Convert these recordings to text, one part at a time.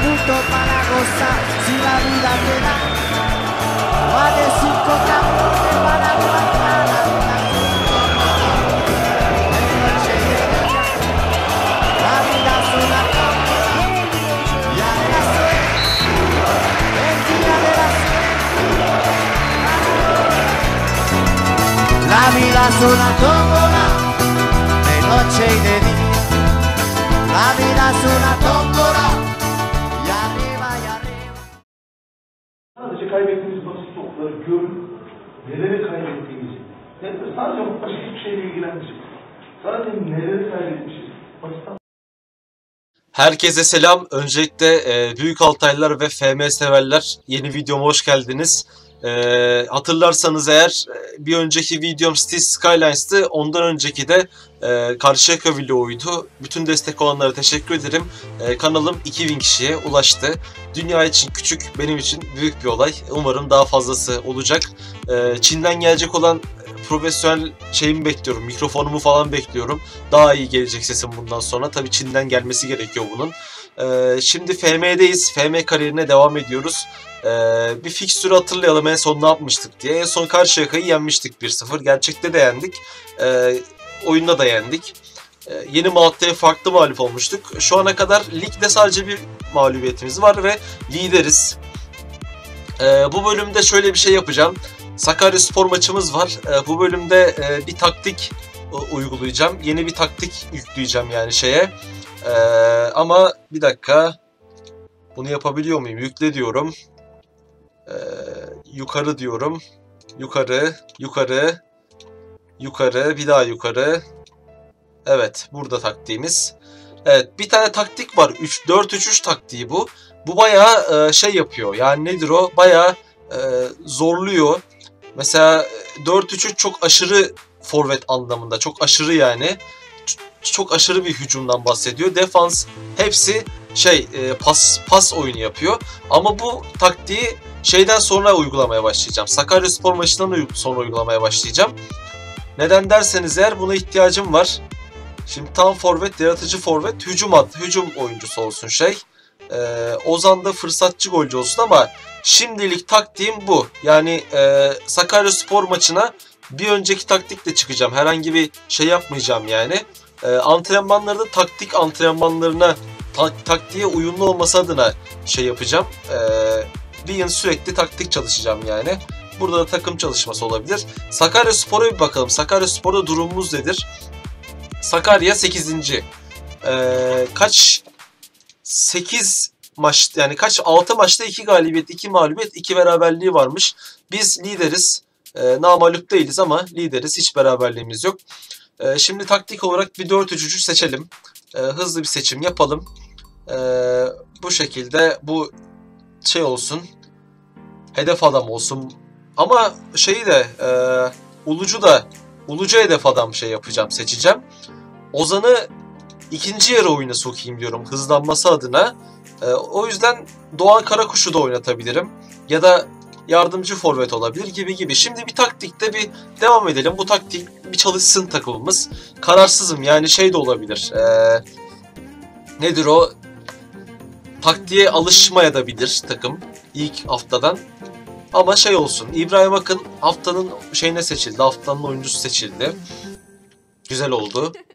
Cinco minutos para gozar si la vida te da. Más de cinco caminos para y de día. La vida es una tómbola. Y a la suerte. El día de la suerte. La vida es una tómbola. De noche y de día. La vida es una tómbola. Yani sadece basit hiçbir şeyle ilgilenmişiz. Sadece neleri kaybetmişiz. Basit Herkese selam. Öncelikle e, Büyük Altaylılar ve FM severler yeni videoma hoş geldiniz. E, hatırlarsanız eğer e, bir önceki videom City Skylines'tı. Ondan önceki de e, Karşıyaka vloguydu. Bütün destek olanlara teşekkür ederim. E, kanalım 2000 kişiye ulaştı. Dünya için küçük, benim için büyük bir olay. Umarım daha fazlası olacak. E, Çin'den gelecek olan profesyonel şeyimi bekliyorum. Mikrofonumu falan bekliyorum daha iyi gelecek sesim bundan sonra. Tabii Çin'den gelmesi gerekiyor bunun. Ee, şimdi FM'deyiz. FM kariyerine devam ediyoruz. Ee, bir fikstürü hatırlayalım en son ne yapmıştık diye. En son Karşıyaka'yı yenmiştik 1-0. Gerçekte de yendik. Ee, oyunda da yendik. Ee, yeni Malatya'ya farklı mağlup olmuştuk. Şu ana kadar ligde sadece bir mağlubiyetimiz var ve lideriz. Ee, bu bölümde şöyle bir şey yapacağım. Sakarya Spor maçımız var. Ee, bu bölümde e, bir taktik u- uygulayacağım. Yeni bir taktik yükleyeceğim yani şeye. Ee, ama bir dakika. Bunu yapabiliyor muyum? Yükle diyorum. Ee, yukarı diyorum. Yukarı, yukarı, yukarı, bir daha yukarı. Evet, burada taktiğimiz. Evet, bir tane taktik var. 3 4 3 3 taktiği bu. Bu bayağı e, şey yapıyor. Yani nedir o? Bayağı e, zorluyor. Mesela 4-3-3 çok aşırı forvet anlamında. Çok aşırı yani. Çok aşırı bir hücumdan bahsediyor. Defans hepsi şey e, pas pas oyunu yapıyor. Ama bu taktiği şeyden sonra uygulamaya başlayacağım. Sakaryaspor maçından sonra uygulamaya başlayacağım. Neden derseniz eğer buna ihtiyacım var. Şimdi tam forvet, yaratıcı forvet, hücum at, hücum oyuncusu olsun şey. Ee, Ozan da fırsatçı golcü olsun ama şimdilik taktiğim bu. Yani e, Sakaryaspor maçına bir önceki taktikle çıkacağım. Herhangi bir şey yapmayacağım yani. E, antrenmanlarda taktik antrenmanlarına ta- taktiğe uyumlu olması adına şey yapacağım. E, bir yıl sürekli taktik çalışacağım yani. Burada da takım çalışması olabilir. Sakaryaspor'a bir bakalım. Sakaryaspor'da durumumuz nedir? Sakarya 8. E, kaç 8 maç yani kaç 6 maçta 2 galibiyet, 2 mağlubiyet, 2 beraberliği varmış. Biz lideriz. E, namalup değiliz ama lideriz. Hiç beraberliğimiz yok. E, şimdi taktik olarak bir 4-3-3 seçelim. E, hızlı bir seçim yapalım. E, bu şekilde bu şey olsun. Hedef adam olsun. Ama şeyi de e, Ulucu da Ulucu hedef adam şey yapacağım, seçeceğim. Ozan'ı ikinci yarı oyuna sokayım diyorum hızlanması adına. Ee, o yüzden Doğan Karakuş'u da oynatabilirim. Ya da yardımcı forvet olabilir gibi gibi. Şimdi bir taktikte bir devam edelim. Bu taktik bir çalışsın takımımız. Kararsızım yani şey de olabilir. Ee, nedir o? Taktiğe alışmaya da bilir takım ilk haftadan. Ama şey olsun. İbrahim Akın haftanın şeyine seçildi. Haftanın oyuncusu seçildi. Güzel oldu.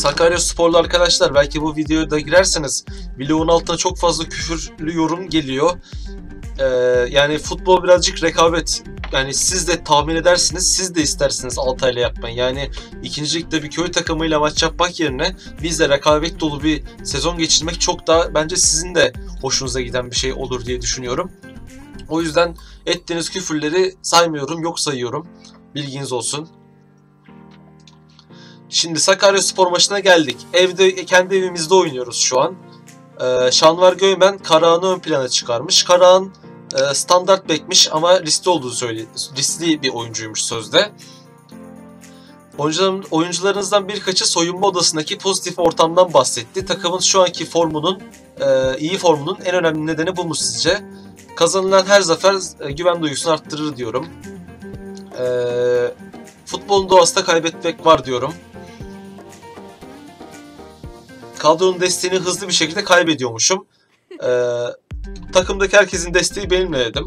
Sakarya Sporlu arkadaşlar belki bu videoya da girerseniz vlogun altına çok fazla küfürlü yorum geliyor. Ee, yani futbol birazcık rekabet. Yani siz de tahmin edersiniz, siz de istersiniz Altay'la yapmayı. Yani ikinci ligde bir köy takımıyla maç yapmak yerine bizle rekabet dolu bir sezon geçirmek çok daha bence sizin de hoşunuza giden bir şey olur diye düşünüyorum. O yüzden ettiğiniz küfürleri saymıyorum, yok sayıyorum. Bilginiz olsun. Şimdi Sakarya Spor maçına geldik. Evde kendi evimizde oynuyoruz şu an. Ee, Şanvar Göymen Karahan'ı ön plana çıkarmış. Karahan e, standart bekmiş ama riskli olduğu söyle riskli bir oyuncuymuş sözde. Oyuncuların, oyuncularınızdan birkaçı soyunma odasındaki pozitif ortamdan bahsetti. Takımın şu anki formunun, e, iyi formunun en önemli nedeni bu mu sizce? Kazanılan her zafer e, güven duygusunu arttırır diyorum. E, futbolun doğasında kaybetmek var diyorum. Kadronun desteğini hızlı bir şekilde kaybediyormuşum. Ee, takımdaki herkesin desteği benimle dedim.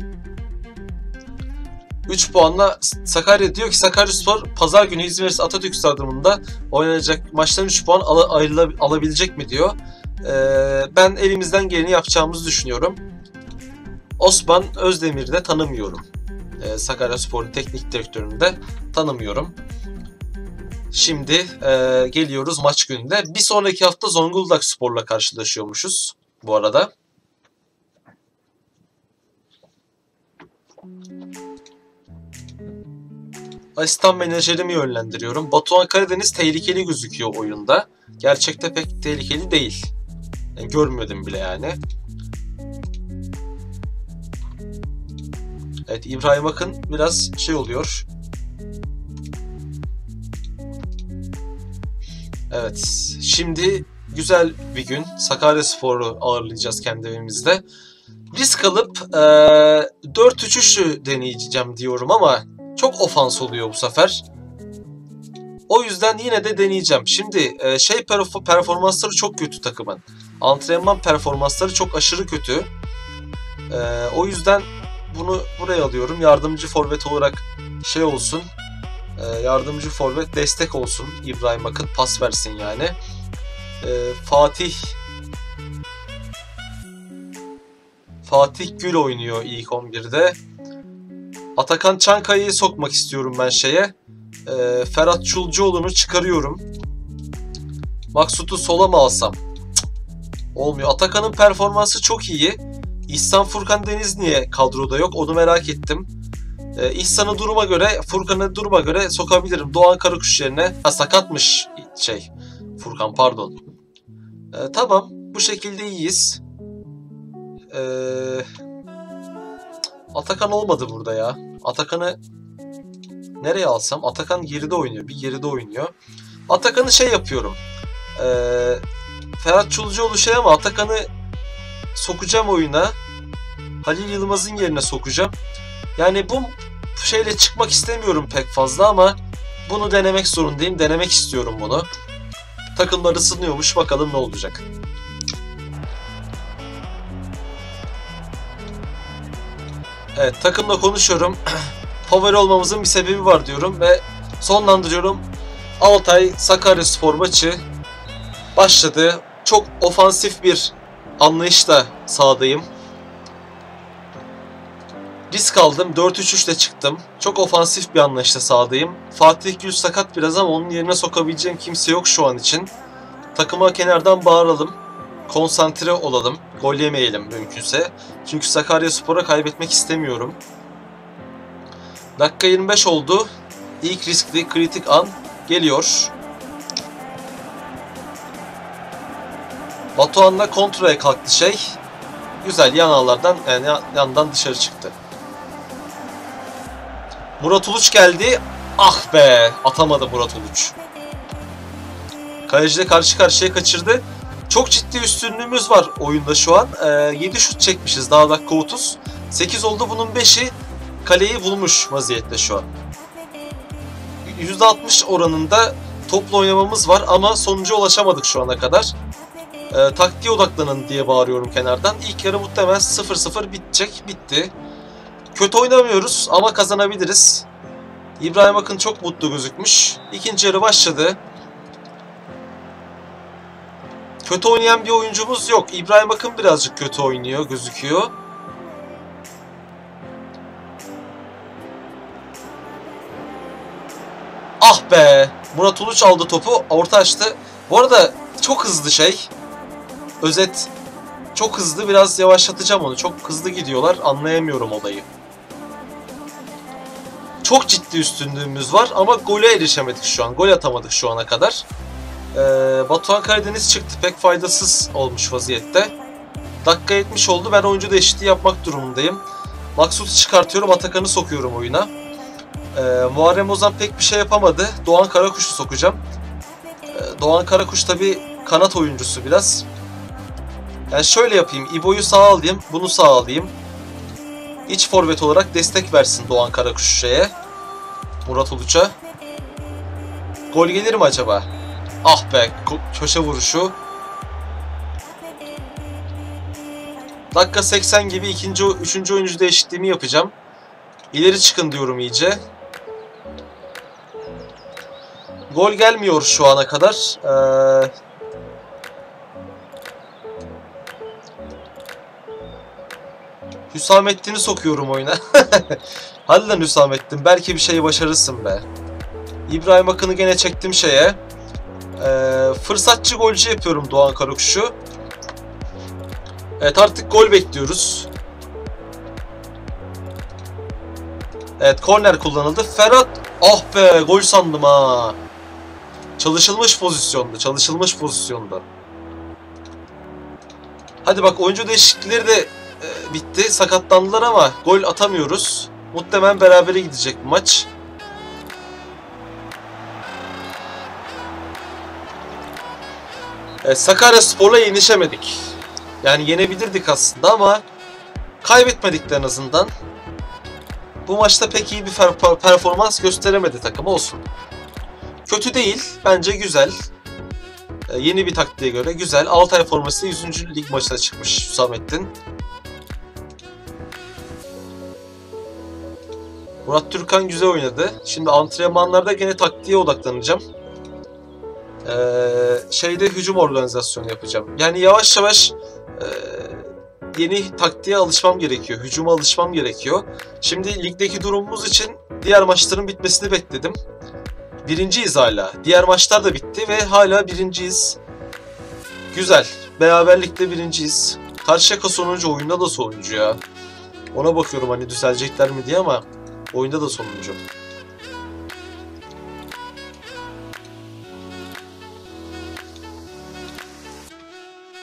3 puanla Sakarya diyor ki Sakaryaspor pazar günü İzmir Atatürk Stadyumunda oynanacak maçtan 3 puan al- alabilecek mi diyor. Ee, ben elimizden geleni yapacağımızı düşünüyorum. Osman Özdemir'i de tanımıyorum. Ee, Sakaryaspor'un teknik direktörünü de tanımıyorum. Şimdi e, geliyoruz maç gününde. Bir sonraki hafta Zonguldak Spor'la karşılaşıyormuşuz bu arada. Asistan menajerimi yönlendiriyorum. Batuhan Karadeniz tehlikeli gözüküyor oyunda. Gerçekte pek tehlikeli değil. Yani görmedim bile yani. Evet İbrahim Akın biraz şey oluyor. Evet şimdi güzel bir gün. Sakaryaspor'u ağırlayacağız kendi evimizde. Risk alıp eee 4-3-3'ü deneyeceğim diyorum ama çok ofans oluyor bu sefer. O yüzden yine de deneyeceğim. Şimdi e, şey perf- performansları çok kötü takımın. Antrenman performansları çok aşırı kötü. E, o yüzden bunu buraya alıyorum. Yardımcı forvet olarak şey olsun. E, yardımcı forvet destek olsun. İbrahim Akın pas versin yani. E, Fatih Fatih Gül oynuyor ilk 11'de. Atakan Çankaya'yı sokmak istiyorum ben şeye. Ee, Ferhat Çulcuoğlu'nu çıkarıyorum. Maksut'u sola mı alsam? Cık, olmuyor. Atakan'ın performansı çok iyi. İhsan Furkan Deniz niye kadroda yok onu merak ettim. Ee, İhsan'ı duruma göre, Furkan'ı duruma göre sokabilirim. Doğan Karakuş yerine. Ha sakatmış şey. Furkan pardon. Ee, tamam. Bu şekilde iyiyiz. Eee... Atakan olmadı burada ya. Atakan'ı nereye alsam? Atakan geride oynuyor. Bir geride oynuyor. Atakan'ı şey yapıyorum. Ee, Ferhat Çulcuoğlu şey ama Atakan'ı sokacağım oyuna. Halil Yılmaz'ın yerine sokacağım. Yani bu şeyle çıkmak istemiyorum pek fazla ama bunu denemek zorundayım. Denemek istiyorum bunu. Takımlar ısınıyormuş. Bakalım ne olacak. Evet takımla konuşuyorum. Favori olmamızın bir sebebi var diyorum ve sonlandırıyorum. Altay Sakaryaspor maçı başladı. Çok ofansif bir anlayışla sahadayım. Risk aldım. 4-3-3 ile çıktım. Çok ofansif bir anlayışla sahadayım. Fatih Gül sakat biraz ama onun yerine sokabileceğim kimse yok şu an için. Takıma kenardan bağıralım. Konsantre olalım. Gol yemeyelim mümkünse. Çünkü Sakaryaspor'a kaybetmek istemiyorum. Dakika 25 oldu. İlk riskli kritik an geliyor. Batuhan'la kontraya kalktı şey. Güzel yan ağlardan yani yan- yandan dışarı çıktı. Murat Uluç geldi. Ah be atamadı Murat Uluç. Kaleciyle karşı karşıya kaçırdı. Çok ciddi üstünlüğümüz var oyunda şu an. Ee, 7 şut çekmişiz daha dakika 30. 8 oldu bunun 5'i kaleyi bulmuş vaziyette şu an. %60 oranında toplu oynamamız var ama sonuca ulaşamadık şu ana kadar. Ee, taktiğe odaklanın diye bağırıyorum kenardan. İlk yarı muhtemelen 0-0 bitecek. Bitti. Kötü oynamıyoruz ama kazanabiliriz. İbrahim Akın çok mutlu gözükmüş. İkinci yarı başladı. Kötü oynayan bir oyuncumuz yok. İbrahim Akın birazcık kötü oynuyor, gözüküyor. Ah be! Murat Uluç aldı topu, orta açtı. Bu arada çok hızlı şey. Özet çok hızlı, biraz yavaşlatacağım onu. Çok hızlı gidiyorlar, anlayamıyorum olayı. Çok ciddi üstünlüğümüz var ama gole erişemedik şu an. Gol atamadık şu ana kadar. Ee, Batuhan Karadeniz çıktı. Pek faydasız olmuş vaziyette. Dakika 70 oldu. Ben oyuncu değişikliği yapmak durumundayım. Maksut'u çıkartıyorum. Atakan'ı sokuyorum oyuna. Ee, Muharrem Ozan pek bir şey yapamadı. Doğan Karakuş'u sokacağım. Ee, Doğan Karakuş tabi kanat oyuncusu biraz. Yani şöyle yapayım. İbo'yu sağ alayım. Bunu sağ alayım iç forvet olarak destek versin Doğan Karakuşça'ya. Murat Uluç'a. Gol gelir mi acaba? Ah be köşe vuruşu. Dakika 80 gibi ikinci, üçüncü oyuncu değişikliğimi yapacağım. İleri çıkın diyorum iyice. Gol gelmiyor şu ana kadar. Ee, Hüsamettin'i sokuyorum oyuna. Hadi lan Hüsamettin belki bir şey başarırsın be. İbrahim Akın'ı gene çektim şeye. Ee, fırsatçı golcü yapıyorum Doğan Karokuş'u. Evet artık gol bekliyoruz. Evet korner kullanıldı. Ferhat ah be gol sandım ha. Çalışılmış pozisyonda. Çalışılmış pozisyonda. Hadi bak oyuncu değişiklikleri de bitti. Sakatlandılar ama gol atamıyoruz. Muhtemelen berabere gidecek maç. Evet, Sakarya Spor'la yenişemedik. Yani yenebilirdik aslında ama kaybetmedik de en azından. Bu maçta pek iyi bir per- performans gösteremedi takım olsun. Kötü değil, bence güzel. Ee, yeni bir taktiğe göre güzel. Altay forması 100. lig maçına çıkmış Hüsamettin. Murat Türkan güzel oynadı. Şimdi antrenmanlarda gene taktiğe odaklanacağım. Ee, şeyde hücum organizasyonu yapacağım. Yani yavaş yavaş e, yeni taktiğe alışmam gerekiyor. Hücuma alışmam gerekiyor. Şimdi ligdeki durumumuz için diğer maçların bitmesini bekledim. Birinciyiz hala. Diğer maçlar da bitti ve hala birinciyiz. Güzel. Beraberlikte birinciyiz. Karşıyaka sonuncu oyunda da sonuncu ya. Ona bakıyorum hani düzelecekler mi diye ama oyunda da sonuncu.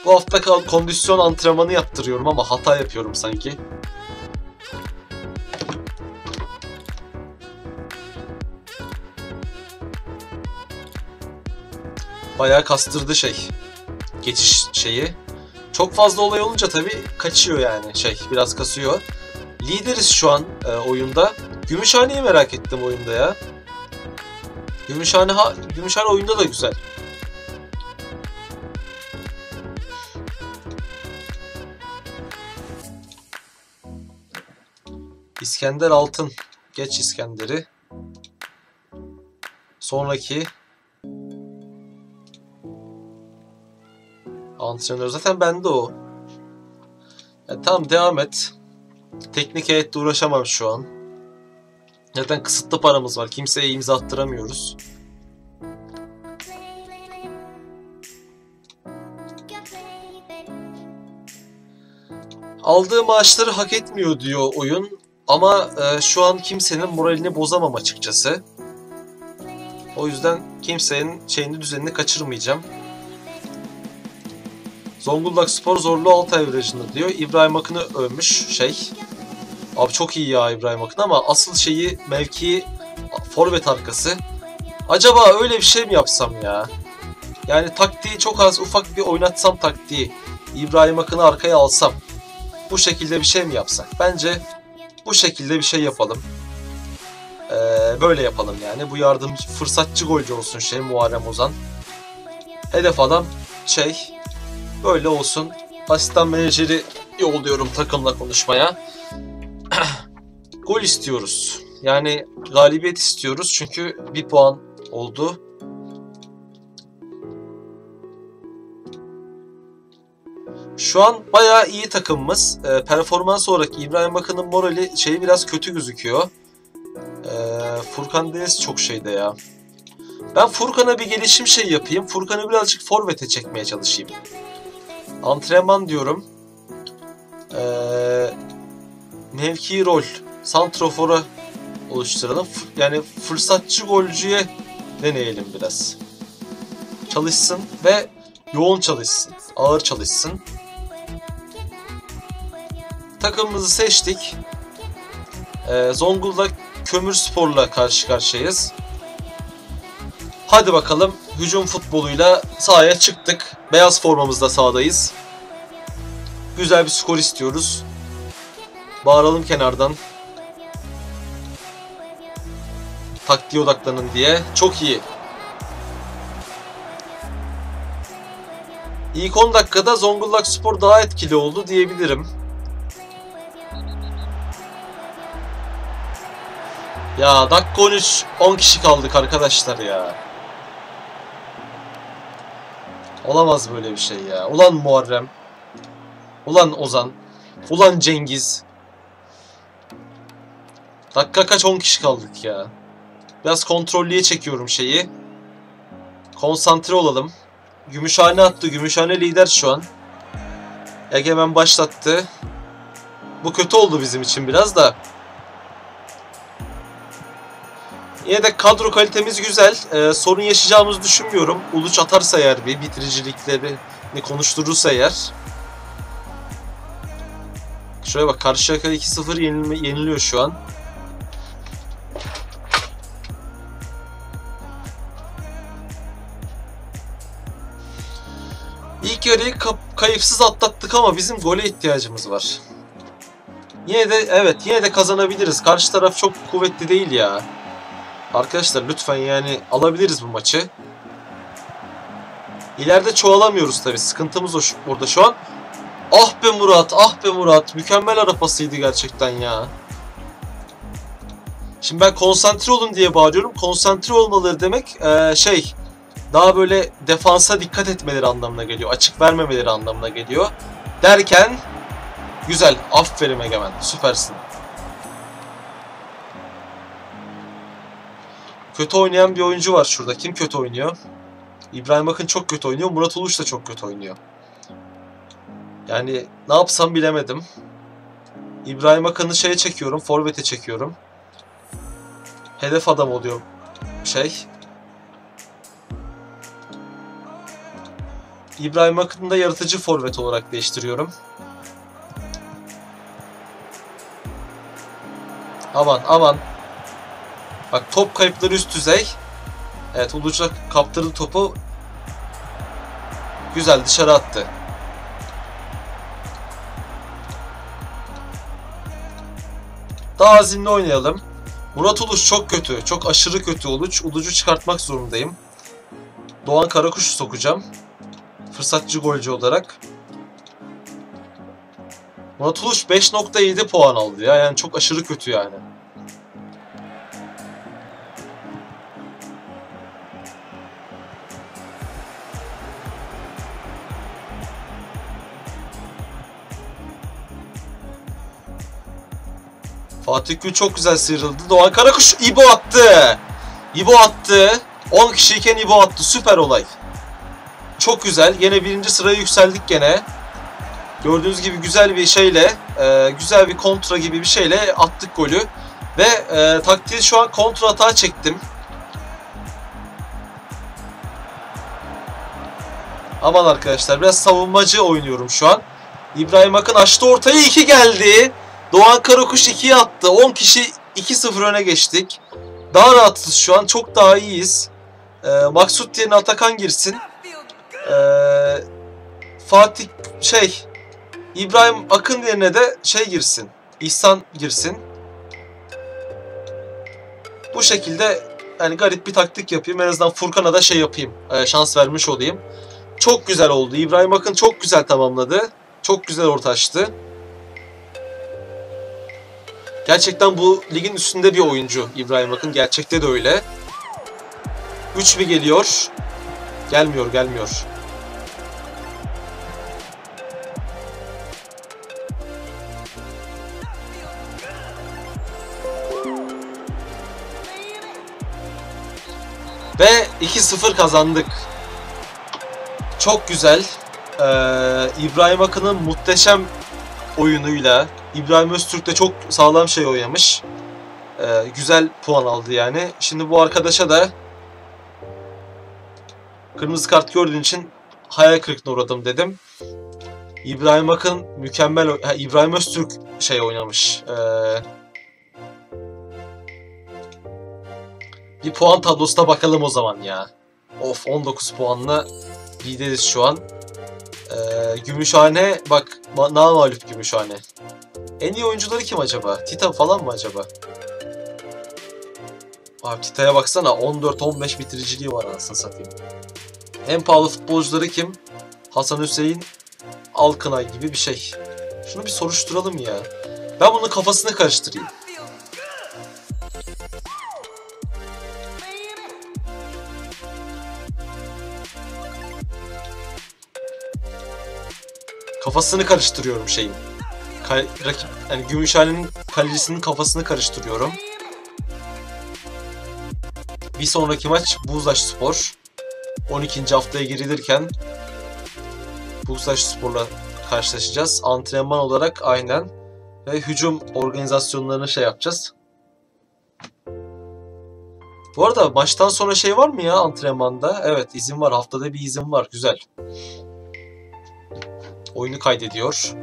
Bu hafta kal kondisyon antrenmanı yaptırıyorum ama hata yapıyorum sanki. Bayağı kastırdı şey. Geçiş şeyi. Çok fazla olay olunca tabii kaçıyor yani şey biraz kasıyor. Lideriz şu an e, oyunda. Gümüşhane'yi merak ettim oyunda ya. Gümüşhane ha Gümüşhane oyunda da güzel. İskender Altın. Geç İskender'i. Sonraki antrenör zaten bende o. Ya, tamam devam et. Teknik heyetle uğraşamam şu an. Zaten kısıtlı paramız var. Kimseye imza attıramıyoruz. Aldığı maaşları hak etmiyor diyor oyun. Ama e, şu an kimsenin moralini bozamam açıkçası. O yüzden kimsenin şeyini düzenini kaçırmayacağım. Zonguldak Spor zorlu Altay virajında diyor. İbrahim Akın'ı övmüş şey. Abi çok iyi ya İbrahim Akın ama asıl şeyi mevkii forvet arkası. Acaba öyle bir şey mi yapsam ya? Yani taktiği çok az ufak bir oynatsam taktiği. İbrahim Akın'ı arkaya alsam. Bu şekilde bir şey mi yapsak? Bence bu şekilde bir şey yapalım. Ee, böyle yapalım yani. Bu yardımcı fırsatçı golcü olsun şey Muharrem Ozan. Hedef adam şey böyle olsun. Asistan menajeri yolluyorum takımla konuşmaya. Gol istiyoruz. Yani galibiyet istiyoruz çünkü bir puan oldu. Şu an bayağı iyi takımımız. E, performans olarak İbrahim Akın'ın morali şeyi biraz kötü gözüküyor. E, Furkan Deniz çok şeyde ya. Ben Furkan'a bir gelişim şey yapayım. Furkan'ı birazcık forvete çekmeye çalışayım. Antrenman diyorum. E, mevki rol. Santrofor'a oluşturalım. Yani fırsatçı golcüye deneyelim biraz. Çalışsın ve yoğun çalışsın. Ağır çalışsın. Takımımızı seçtik. Ee, Zonguldak Kömür Spor'la karşı karşıyayız. Hadi bakalım hücum futboluyla sahaya çıktık. Beyaz formamızda sahadayız. Güzel bir skor istiyoruz. Bağıralım kenardan. Taktiğe odaklanın diye. Çok iyi. İlk 10 dakikada Zonguldak Spor daha etkili oldu diyebilirim. Ya dakika 13 10 kişi kaldık arkadaşlar ya. Olamaz böyle bir şey ya. Ulan Muharrem. Ulan Ozan. Ulan Cengiz. Dakika kaç 10 kişi kaldık ya. Biraz kontrollüye çekiyorum şeyi. Konsantre olalım. Gümüşhane attı. Gümüşhane lider şu an. Egemen başlattı. Bu kötü oldu bizim için biraz da. Yine de kadro kalitemiz güzel. Ee, sorun yaşayacağımızı düşünmüyorum. Uluç atarsa eğer bir bitiriciliklerini konuşturursa eğer. Şuraya bak Karşıyaka 2-0 yenilme- yeniliyor şu an. Yarıyı kayıpsız atlattık ama bizim gole ihtiyacımız var. Yine de evet yine de kazanabiliriz. Karşı taraf çok kuvvetli değil ya. Arkadaşlar lütfen yani alabiliriz bu maçı. İleride çoğalamıyoruz tabi. Sıkıntımız o şu- burada şu an. Ah be Murat, ah be Murat. Mükemmel arapasıydı gerçekten ya. Şimdi ben konsantre olun diye bağırıyorum. Konsantre olmaları demek eee, şey daha böyle defansa dikkat etmeleri anlamına geliyor. Açık vermemeleri anlamına geliyor. Derken güzel. Aferin Egemen. Süpersin. Kötü oynayan bir oyuncu var şurada. Kim kötü oynuyor? İbrahim Akın çok kötü oynuyor. Murat Uluş da çok kötü oynuyor. Yani ne yapsam bilemedim. İbrahim Akın'ı şeye çekiyorum. Forvet'e çekiyorum. Hedef adam oluyor şey. İbrahim Akın'ı da yaratıcı forvet olarak değiştiriyorum. Aman aman. Bak top kayıpları üst düzey. Evet Uluç'a kaptırdı topu. Güzel dışarı attı. Daha azimli oynayalım. Murat Uluç çok kötü. Çok aşırı kötü Uluç. Uluç'u çıkartmak zorundayım. Doğan Karakuş'u sokacağım. Fırsatçı golcü olarak. Murat Uluç 5.7 puan aldı ya. Yani çok aşırı kötü yani. Fatih Gül çok güzel sıyrıldı. Doğan Karakuş İbo attı. İbo attı. 10 kişiyken İbo attı. Süper olay. Çok güzel. Yine birinci sıraya yükseldik gene. Gördüğünüz gibi güzel bir şeyle, e, güzel bir kontra gibi bir şeyle attık golü. Ve e, taktiği şu an kontra atağa çektim. Aman arkadaşlar biraz savunmacı oynuyorum şu an. İbrahim Akın açtı ortaya 2 geldi. Doğan Karakuş 2'ye attı. 10 kişi 2-0 öne geçtik. Daha rahatız şu an. Çok daha iyiyiz. Ee, Maksut yerine Atakan girsin. Ee, Fatih şey İbrahim Akın yerine de şey girsin. İhsan girsin. Bu şekilde yani garip bir taktik yapayım. En azından Furkan'a da şey yapayım. e, şans vermiş olayım. Çok güzel oldu. İbrahim Akın çok güzel tamamladı. Çok güzel orta açtı. Gerçekten bu ligin üstünde bir oyuncu İbrahim Akın. Gerçekte de öyle. 3 mi geliyor? Gelmiyor, gelmiyor. Ve 2-0 kazandık. Çok güzel. Ee, İbrahim Akın'ın muhteşem oyunuyla İbrahim Öztürk de çok sağlam şey oynamış. Ee, güzel puan aldı yani. Şimdi bu arkadaşa da kırmızı kart gördüğün için hayal kırıklığına uğradım dedim. İbrahim Akın mükemmel, İbrahim Öztürk şey oynamış. Ee, bir puan tablosuna bakalım o zaman ya. Of 19 puanla lideriz şu an. Ee, Gümüşhane bak ma- namalup Gümüşhane. En iyi oyuncuları kim acaba? Tita falan mı acaba? Abi Tita'ya baksana 14-15 bitiriciliği var anasını satayım. En pahalı futbolcuları kim? Hasan Hüseyin Alkınay gibi bir şey. Şunu bir soruşturalım ya. Ben bunun kafasını karıştırayım. Kafasını karıştırıyorum şeyin. Kay- rakip yani Gümüşhane'nin kalecisinin kafasını karıştırıyorum. Bir sonraki maç Buzlaş Spor. 12. haftaya girilirken Buzlaş Spor'la karşılaşacağız. Antrenman olarak aynen ve hücum organizasyonlarını şey yapacağız. Bu arada maçtan sonra şey var mı ya antrenmanda? Evet izin var. Haftada bir izin var. Güzel. Oyunu kaydediyor.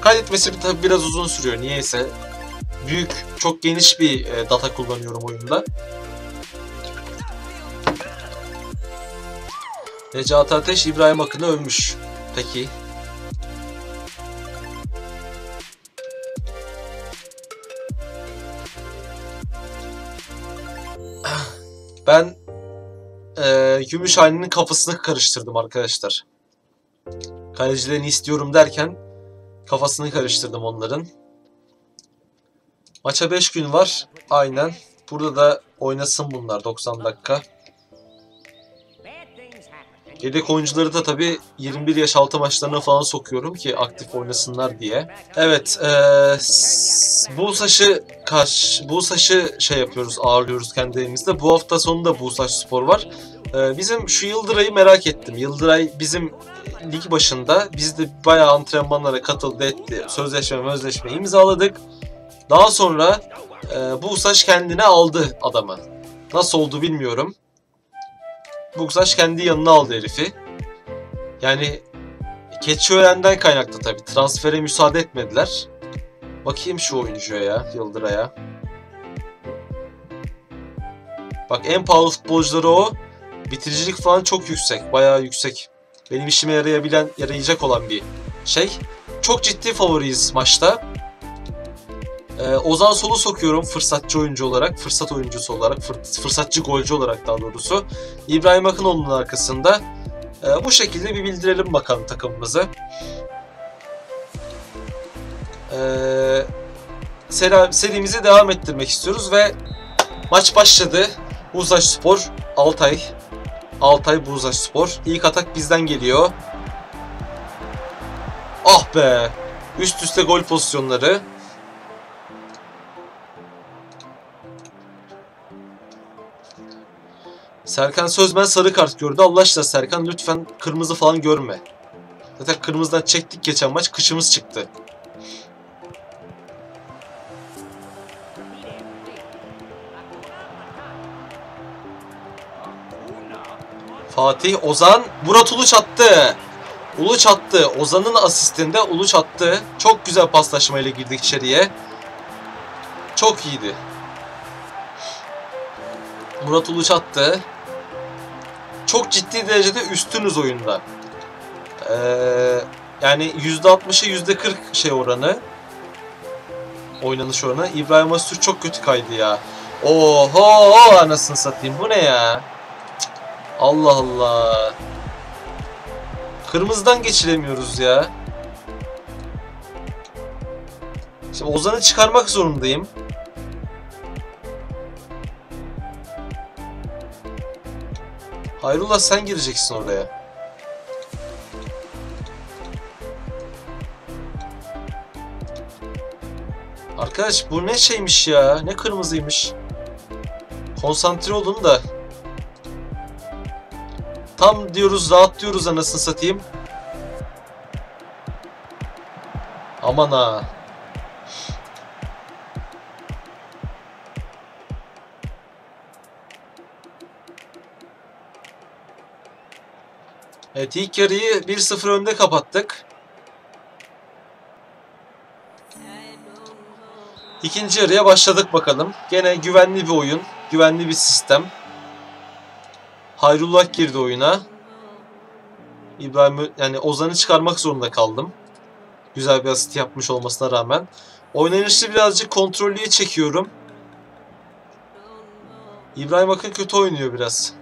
Kaydetmesi tabii biraz uzun sürüyor. Niyeyse. Büyük, çok geniş bir e, data kullanıyorum oyunda. Necati Ateş İbrahim Akın'ı övmüş. Peki. Ben eee Gümüşhane'nin kafasını karıştırdım arkadaşlar. Kalecilerini istiyorum derken kafasını karıştırdım onların. Maça 5 gün var. Aynen. Burada da oynasın bunlar 90 dakika. Yedek oyuncuları da tabii 21 yaş altı maçlarına falan sokuyorum ki aktif oynasınlar diye. Evet, eee Buğsaş'ı kaç Buğsaş'ı şey yapıyoruz, ağırlıyoruz kendi evimizde. Bu hafta sonunda Buğsaş Spor var. Eee, bizim şu Yıldıray'ı merak ettim. Yıldıray bizim lig başında biz de bayağı antrenmanlara katıldı etti. Sözleşme, sözleşme imzaladık. Daha sonra eee Buğsaş kendine aldı adamı. Nasıl oldu bilmiyorum. Buksaş kendi yanına aldı herifi. Yani Keçiören'den kaynaklı tabii. Transfere müsaade etmediler. Bakayım şu oyuncuya ya, Yıldıray'a. Bak en pahalı futbolcuları o. Bitiricilik falan çok yüksek. Bayağı yüksek. Benim işime yarayabilen, yarayacak olan bir şey. Çok ciddi favoriyiz maçta. Ee, Ozan Sol'u sokuyorum fırsatçı oyuncu olarak, fırsat oyuncusu olarak, fır- fırsatçı golcü olarak daha doğrusu. İbrahim Akınoğlu'nun arkasında. Ee, bu şekilde bir bildirelim bakalım takımımızı. Ee, seri- serimizi devam ettirmek istiyoruz ve maç başladı. Buzaş Spor, Altay. Altay Buzaş Spor. İlk atak bizden geliyor. Ah be! Üst üste gol pozisyonları. Serkan Sözmen sarı kart gördü. Allah aşkına Serkan lütfen kırmızı falan görme. Zaten kırmızıdan çektik geçen maç. Kışımız çıktı. Fatih, Ozan, Murat Uluç attı. Uluç attı. Ozan'ın asistinde Uluç attı. Çok güzel paslaşmayla girdik içeriye. Çok iyiydi. Murat Uluç attı. Çok ciddi derecede üstünüz oyunda. Ee, yani %60'a %40 şey oranı. Oynanış oranı. İbrahim Öztürk çok kötü kaydı ya. Oho anasını satayım. Bu ne ya? Allah Allah. Kırmızıdan geçiremiyoruz ya. Şimdi Ozan'ı çıkarmak zorundayım. Hayrullah sen gireceksin oraya. Arkadaş bu ne şeymiş ya? Ne kırmızıymış? Konsantre olun da. Tam diyoruz rahat diyoruz anasını satayım. Aman ha. Evet ilk yarıyı 1-0 önde kapattık. İkinci yarıya başladık bakalım. Gene güvenli bir oyun, güvenli bir sistem. Hayrullah girdi oyuna. İbrahim yani Ozan'ı çıkarmak zorunda kaldım. Güzel bir asist yapmış olmasına rağmen. Oynanışı birazcık kontrollüye çekiyorum. İbrahim Akın kötü oynuyor biraz.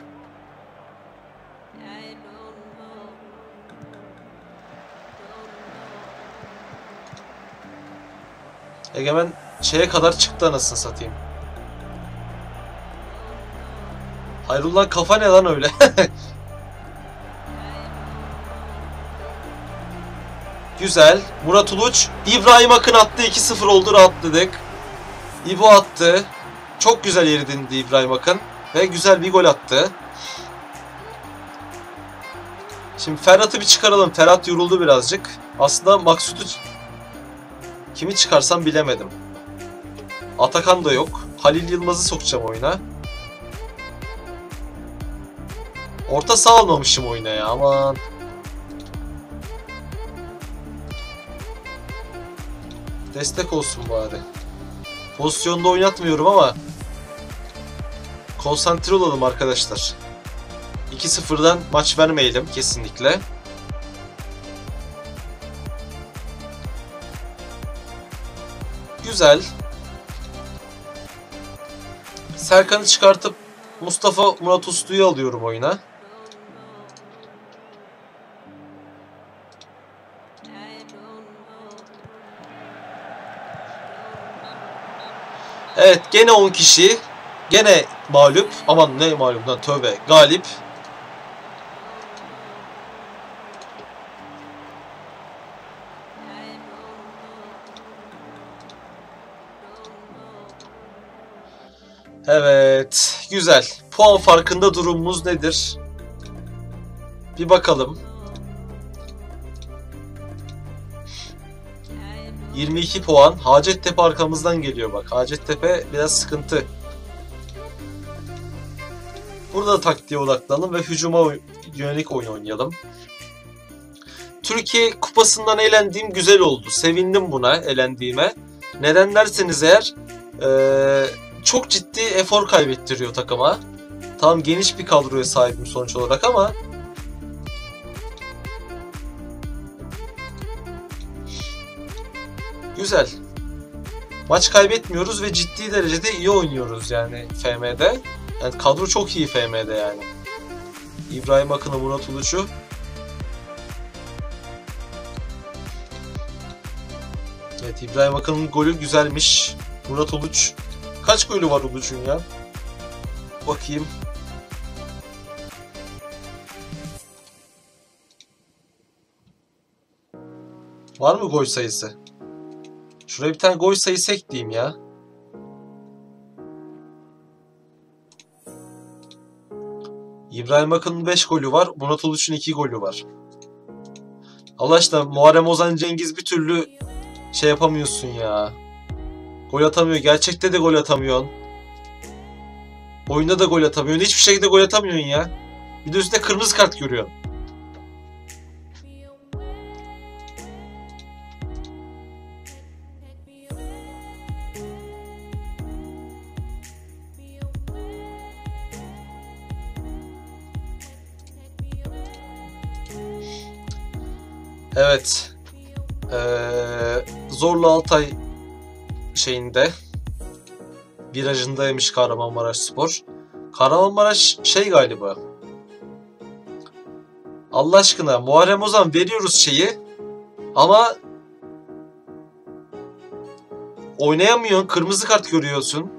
Egemen şeye kadar çıktı anasını satayım. Hayrullah kafa ne lan öyle? Güzel. Murat Uluç. İbrahim Akın attı. 2-0 oldu. Rahatladık. İbo attı. Çok güzel yeri dindi İbrahim Akın. Ve güzel bir gol attı. Şimdi Ferhat'ı bir çıkaralım. Ferhat yoruldu birazcık. Aslında Maksut'u kimi çıkarsam bilemedim. Atakan da yok. Halil Yılmaz'ı sokacağım oyuna. Orta saha almamışım oyuna ya aman. Destek olsun bari. Pozisyonda oynatmıyorum ama konsantre olalım arkadaşlar. 2-0'dan maç vermeyelim kesinlikle. Güzel. Serkan'ı çıkartıp Mustafa Murat Uslu'yu alıyorum oyuna. Evet gene 10 kişi. Gene mağlup. Aman ne mağlup lan tövbe. Galip. Evet. Güzel. Puan farkında durumumuz nedir? Bir bakalım. 22 puan. Hacettepe arkamızdan geliyor bak. Hacettepe biraz sıkıntı. Burada da taktiğe odaklanalım ve hücuma yönelik oyun oynayalım. Türkiye kupasından elendiğim güzel oldu. Sevindim buna elendiğime. Neden derseniz eğer eee, çok ciddi efor kaybettiriyor takıma. Tamam geniş bir kadroya sahibim sonuç olarak ama Güzel. Maç kaybetmiyoruz ve ciddi derecede iyi oynuyoruz yani FM'de. Yani kadro çok iyi FM'de yani. İbrahim Akın'ı, Murat Uluç'u. Evet İbrahim Akın'ın golü güzelmiş. Murat Uluç. Kaç golü var Uluç'un ya? Bakayım. Var mı gol sayısı? Şuraya bir tane gol sayısı ekleyeyim ya. İbrahim Akın'ın 5 golü var. Murat Uluç'un 2 golü var. Allah aşkına Muharrem Ozan Cengiz bir türlü şey yapamıyorsun ya. Gol atamıyor. Gerçekte de gol atamıyorsun. Oyunda da gol atamıyorsun. Hiçbir şekilde gol atamıyorsun ya. Bir de üstüne kırmızı kart görüyorsun. Evet. Ee, Zorlu Altay şeyinde virajındaymış Kahramanmaraş Spor. Kahramanmaraş şey galiba. Allah aşkına Muharrem Ozan veriyoruz şeyi ama oynayamıyorsun. Kırmızı kart görüyorsun.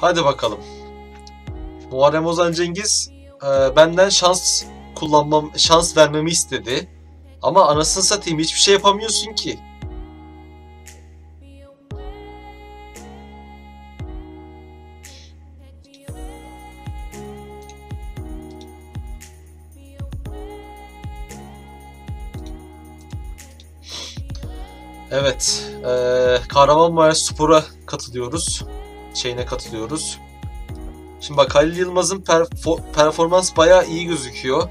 Hadi bakalım. Muharrem Ozan Cengiz e, benden şans kullanmam, şans vermemi istedi. Ama anasını satayım hiçbir şey yapamıyorsun ki. Evet, e, Kahramanmaraş Spor'a katılıyoruz. Şeyine katılıyoruz. Şimdi bak Halil Yılmaz'ın perfor- performans bayağı iyi gözüküyor.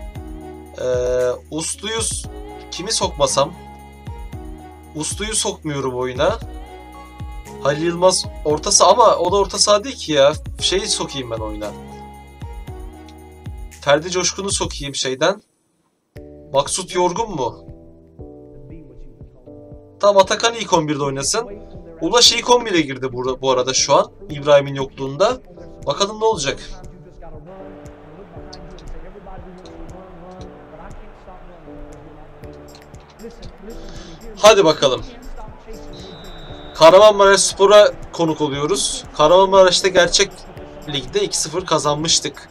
Ee, Usluyuz kimi sokmasam? Uslu'yu sokmuyorum oyuna. Halil Yılmaz ortası ama o da orta saha değil ki ya. Şeyi sokayım ben oyuna. Ferdi Coşkun'u sokayım şeyden. Maksut Yorgun mu? Tamam Atakan ilk 11'de oynasın. Ulaş ilk 11'e girdi bu, bu arada şu an. İbrahim'in yokluğunda. Bakalım ne olacak. Hadi bakalım. Kahramanmaraş Spor'a konuk oluyoruz. Kahramanmaraş'ta gerçek ligde 2-0 kazanmıştık.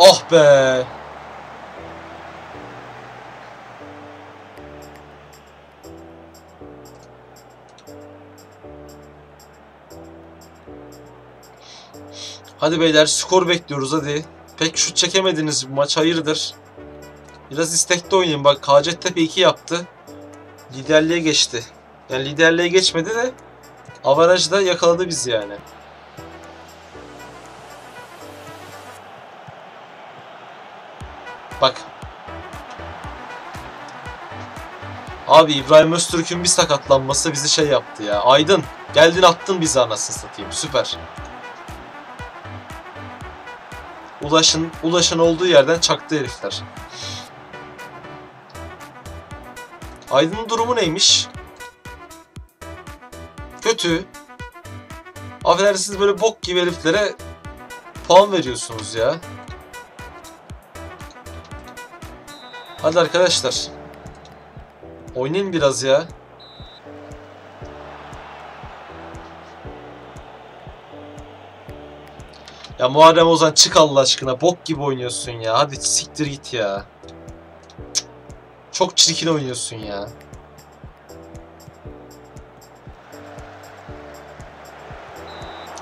Oh be! Hadi beyler skor bekliyoruz hadi. Pek şut çekemediniz bu maç hayırdır? Biraz istekli oynayın bak Hacettepe 2 yaptı. Liderliğe geçti. Yani liderliğe geçmedi de avarajda yakaladı bizi yani. Bak. Abi İbrahim Öztürk'ün bir sakatlanması bizi şey yaptı ya. Aydın geldin attın bizi anasını satayım. Süper. Ulaşın, ulaşın olduğu yerden çaktı herifler. Aydın'ın durumu neymiş? Kötü. Affedersiniz böyle bok gibi heriflere puan veriyorsunuz ya. Hadi arkadaşlar. Oynayın biraz ya. Ya Muharrem Ozan çık Allah aşkına. Bok gibi oynuyorsun ya. Hadi siktir git ya. Çok çirkin oynuyorsun ya.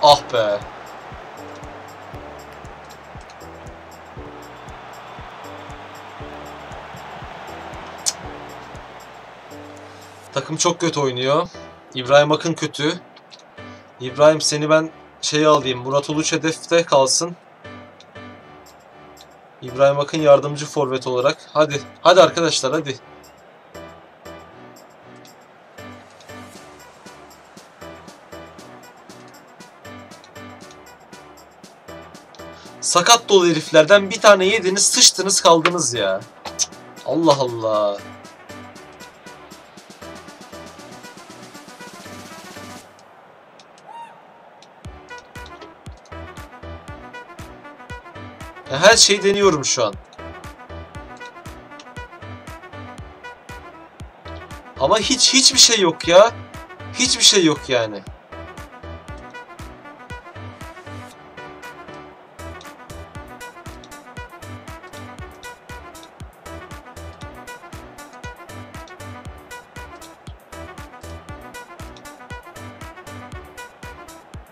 Ah be. Takım çok kötü oynuyor. İbrahim Akın kötü. İbrahim seni ben şey alayım. Murat Uluç hedefte kalsın. İbrahim Akın yardımcı forvet olarak. Hadi. Hadi arkadaşlar hadi. Sakat dolu heriflerden bir tane yediniz sıçtınız kaldınız ya. Allah Allah. Her şeyi deniyorum şu an. Ama hiç hiçbir şey yok ya. Hiçbir şey yok yani.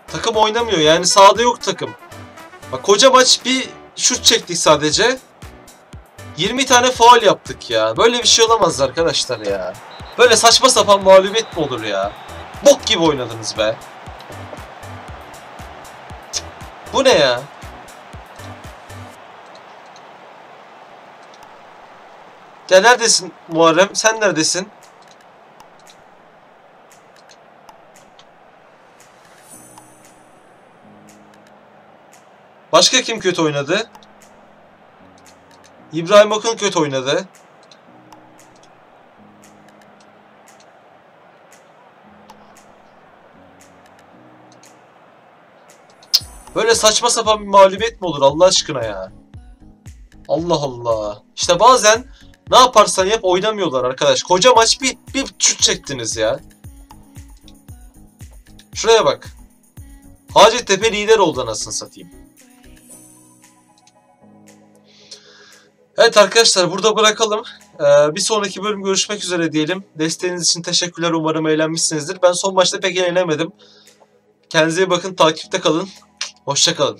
Takım oynamıyor yani sahada yok takım. Bak koca maç bir şut çektik sadece. 20 tane faul yaptık ya. Böyle bir şey olamaz arkadaşlar ya. Böyle saçma sapan mağlubiyet mi olur ya? Bok gibi oynadınız be. Bu ne ya? Ya neredesin Muharrem? Sen neredesin? Başka kim kötü oynadı? İbrahim Akın kötü oynadı. Böyle saçma sapan bir mağlubiyet mi olur Allah aşkına ya? Allah Allah. İşte bazen ne yaparsan yap oynamıyorlar arkadaş. Koca maç bir, bir şut çektiniz ya. Şuraya bak. Hacettepe lider oldu anasını satayım. Evet arkadaşlar burada bırakalım. Ee, bir sonraki bölüm görüşmek üzere diyelim. Desteğiniz için teşekkürler. Umarım eğlenmişsinizdir. Ben son maçta pek eğlenemedim. Kendinize iyi bakın. Takipte kalın. Hoşçakalın.